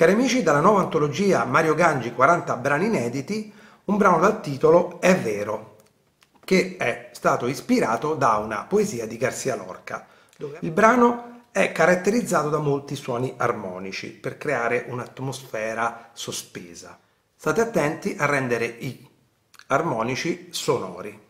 Cari amici, dalla nuova antologia Mario Gangi 40 brani inediti, un brano dal titolo È vero, che è stato ispirato da una poesia di Garcia Lorca. Il brano è caratterizzato da molti suoni armonici per creare un'atmosfera sospesa. State attenti a rendere i armonici sonori.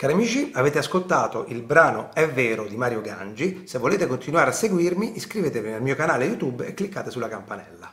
Cari amici, avete ascoltato il brano È vero di Mario Gangi. Se volete continuare a seguirmi, iscrivetevi al mio canale YouTube e cliccate sulla campanella.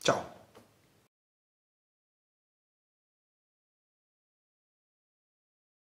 Ciao!